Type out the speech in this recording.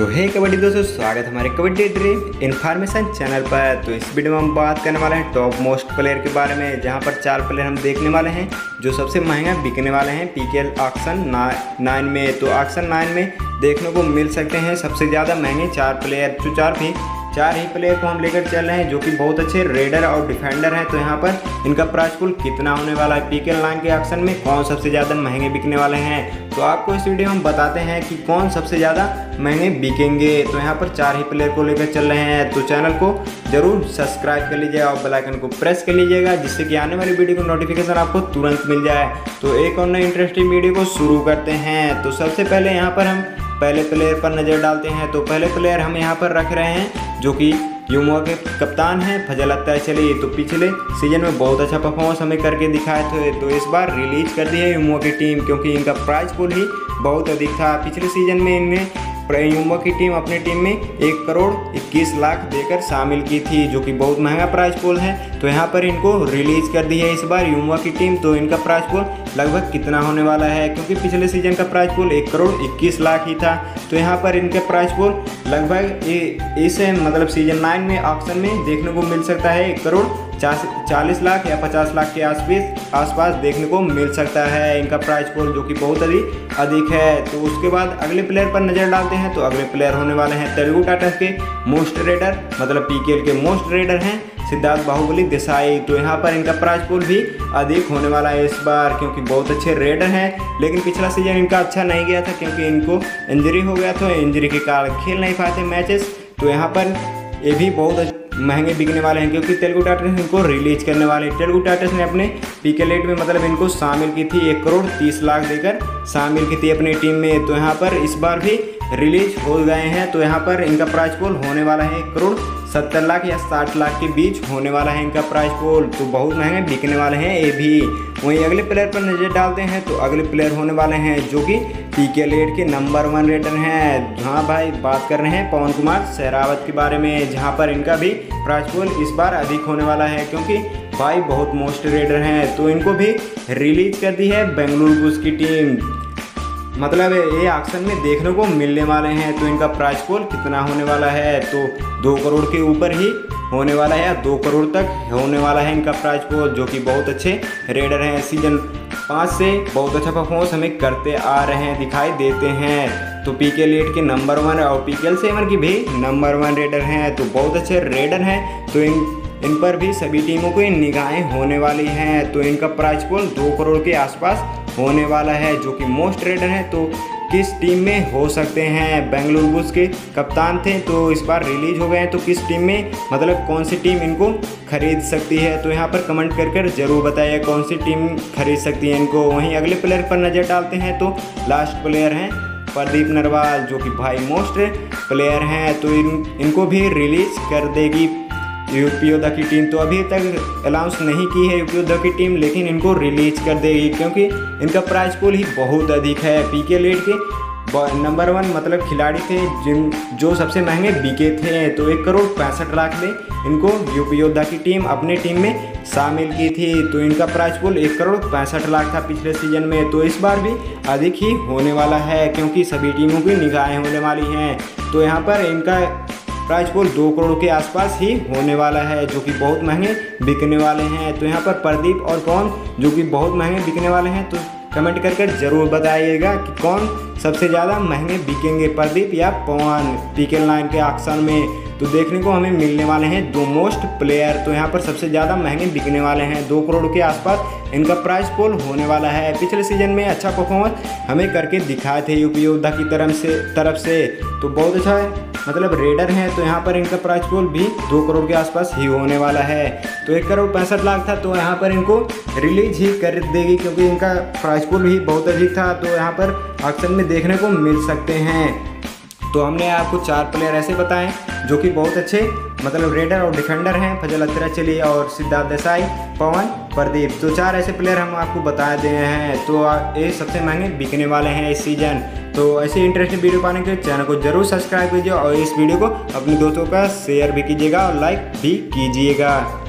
तो हे कबड्डी दोस्तों, स्वागत हमारे कबड्डी ड्रीम इन्फॉर्मेशन चैनल पर। तो इस वीडियो में हम बात करने वाले हैं टॉप मोस्ट प्लेयर के बारे में, जहाँ पर चार प्लेयर हम देखने वाले हैं, जो सबसे महँगा बिकने वाले हैं P K L auction nine में। तो ऑक्शन नाइन में देखने को मिल सकते हैं सबसे ज़्यादा महँगे चार प्लेयर, जो चार भी चार ही प्लेयर को हम लेकर चल रहे हैं, जो कि बहुत अच्छे रेडर और डिफेंडर हैं। तो यहाँ पर इनका प्राइस पुल कितना होने वाला है? पीके लाइन के ऑक्शन में कौन सबसे ज़्यादा महँगे बिकने वाले हैं? तो आपको इस वीडियो में बताते हैं कि कौन सबसे ज़्यादा महँगे बिकेंगे। तो यहाँ पर चार ही प्लेयर को लेकर चल रहे हैं। तो चैनल को ज़रूर सब्सक्राइब कर लीजिएगा और बेलाइकन को प्रेस कर लीजिएगा, जिससे कि आने वाली वीडियो को नोटिफिकेशन आपको तुरंत मिल जाए। तो एक और नई इंटरेस्टिंग वीडियो को शुरू करते हैं। तो सबसे पहले यहाँ पर हम पहले प्लेयर पर नज़र डालते हैं तो पहले प्लेयर हम यहाँ पर रख रहे हैं, जो कि युवा के कप्तान हैं, फजल अख्तर चलिए तो पिछले सीज़न में बहुत अच्छा परफॉर्मेंस हमें करके दिखाए थे तो इस बार रिलीज़ कर दी है युवा की टीम क्योंकि इनका प्राइज पुल ही बहुत अधिक था। पिछले सीज़न में इनने युवा की टीम अपनी टीम में एक करोड़ इक्कीस लाख देकर शामिल की थी, जो कि बहुत महँगा प्राइज पोल है। तो यहाँ पर इनको रिलीज़ कर दी है इस बार युवा की टीम तो इनका प्राइज पोल लगभग कितना होने वाला है? क्योंकि पिछले सीज़न का प्राइस पोल एक करोड़ इक्कीस लाख ही था। तो यहाँ पर इनके प्राइस पोल लगभग इस मतलब सीज़न नाइन में ऑप्शन में देखने को मिल सकता है। एक करोड़ चालीस लाख या पचास लाख के आसपास आसपास देखने को मिल सकता है इनका प्राइस पोल जो कि बहुत अधिक अधिक है। तो उसके बाद अगले प्लेयर पर नज़र डालते हैं। तो अगले प्लेयर होने वाले हैं तेलुगु टाटा के मोस्ट रेडर मतलब पीकेएल के मोस्ट रेडर हैं। सिद्धार्थ बाहुबली, देसाई। तो यहाँ पर इनका प्राइस पोल भी अधिक होने वाला है इस बार, क्योंकि बहुत अच्छे रेडर हैं। लेकिन पिछला सीज़न इनका अच्छा नहीं गया था, क्योंकि इनको इंजरी हो गया था इंजरी के कारण खेल नहीं पाते मैचेस तो यहाँ पर ये भी बहुत महँगे बिकने वाले हैं, क्योंकि तेलुगु टाटर्स इनको रिलीज़ करने वाले हैं। तेलुगु टाटर्स ने अपने पीके लेट में मतलब इनको शामिल की थी एक करोड़ तीस लाख देकर, शामिल की थी अपनी टीम में। तो यहाँ पर इस बार भी रिलीज़ हो गए हैं तो यहाँ पर इनका प्राइस पोल होने वाला है एक करोड़ सत्तर लाख या साठ लाख के बीच होने वाला है इनका प्राइस पोल तो बहुत महँगे बिकने वाले हैं ये भी। वहीं अगले प्लेयर पर नज़र डालते हैं तो अगले प्लेयर होने वाले हैं जो कि पी के लेट के नंबर वन रेडर हैं। हाँ भाई, बात कर रहे हैं पवन कुमार सहरावत के बारे में, जहाँ पर इनका भी प्राइस पोल इस बार अधिक होने वाला है, क्योंकि भाई बहुत मोस्ट रेडर हैं। तो इनको भी रिलीज़ कर दी है बेंगलुरु की टीम मतलब ये ऑक्शन में देखने को मिलने वाले हैं। तो इनका प्राइस पोल कितना होने वाला है? तो दो करोड़ के ऊपर ही होने वाला है या दो करोड़ तक होने वाला है इनका प्राइस पोल जो कि बहुत अच्छे रेडर हैं। सीज़न पाँच से बहुत अच्छा परफॉर्मेंस हमें करते आ रहे हैं, दिखाई देते हैं। तो पी के लेट के नंबर वन और पी के एल सेवन की भी नंबर वन रेडर हैं। तो बहुत अच्छे रेडर हैं। तो इन इन पर भी सभी टीमों को निगाहें होने वाली हैं। तो इनका प्राइस पोल दो करोड़ के आसपास होने वाला है, जो कि मोस्ट रेडर है तो किस टीम में हो सकते हैं बेंगलुरु बुल्स के कप्तान थे तो इस बार रिलीज़ हो गए हैं तो किस टीम में मतलब कौन सी टीम इनको खरीद सकती है? तो यहाँ पर कमेंट कर कर ज़रूर बताइए, कौन सी टीम खरीद सकती है इनको? वहीं अगले प्लेयर पर नज़र डालते हैं तो लास्ट प्लेयर हैं प्रदीप नरवाल, जो कि भाई मोस्ट प्लेयर हैं तो इन, इनको भी रिलीज़ कर देगी यूपी योद्धा की टीम तो अभी तक अनाउंस नहीं की है यूपी योद्धा की टीम, लेकिन इनको रिलीज़ कर देगी, क्योंकि इनका प्राइज पुल ही बहुत अधिक है पी के लेट के। नंबर वन मतलब खिलाड़ी थे जिन, जो सबसे महँगे बिके थे तो एक करोड़ पैंसठ लाख में इनको यूपी योद्धा की टीम अपने टीम में शामिल की थी। तो इनका प्राइस पुल एक करोड़ पैंसठ लाख था पिछले सीज़न में तो इस बार भी अधिक ही होने वाला है, क्योंकि सभी टीमों की निगाहें होने वाली हैं। तो यहाँ पर इनका प्राइस पोल दो करोड़ के आसपास ही होने वाला है, जो कि बहुत महँगे बिकने वाले हैं। तो यहाँ पर प्रदीप और कौन, जो कि बहुत महँगे बिकने वाले हैं तो कमेंट करके ज़रूर बताइएगा कि कौन सबसे ज़्यादा महँगे बिकेंगे, प्रदीप या पवन। पीके लाइन के ऑक्शन में तो देखने को हमें मिलने वाले हैं दो मोस्ट प्लेयर। तो यहाँ पर सबसे ज़्यादा महँगे बिकने वाले हैं, दो करोड़ के आसपास इनका प्राइस पोल होने वाला है। पिछले सीज़न में अच्छा परफॉर्मेंस हमें करके दिखाए थे यूपी योद्धा की तरफ़ से तरफ़ से। तो बहुत अच्छा है। मतलब रेडर हैं तो यहाँ पर इनका प्राइस पोल भी दो करोड़ के आसपास ही होने वाला है। तो एक करोड़ पैंसठ लाख था तो यहाँ पर इनको रिलीज़ ही कर देगी, क्योंकि इनका प्राइस पोल भी बहुत अधिक था तो यहाँ पर ऑक्शन में देखने को मिल सकते हैं। तो हमने आपको चार प्लेयर ऐसे बताएँ, जो कि बहुत अच्छे मतलब रेडर और डिफेंडर हैं, फजल अख्तरा चली और सिद्धार्थ देसाई, पवन, प्रदीप। तो चार ऐसे प्लेयर हम आपको बता दे हैं तो ये सबसे महँगे बिकने वाले हैं इस सीज़न तो ऐसे इंटरेस्टिंग वीडियो पाने के लिए चैनल को ज़रूर सब्सक्राइब कीजिए और इस वीडियो को अपने दोस्तों का शेयर भी कीजिएगा और लाइक भी कीजिएगा।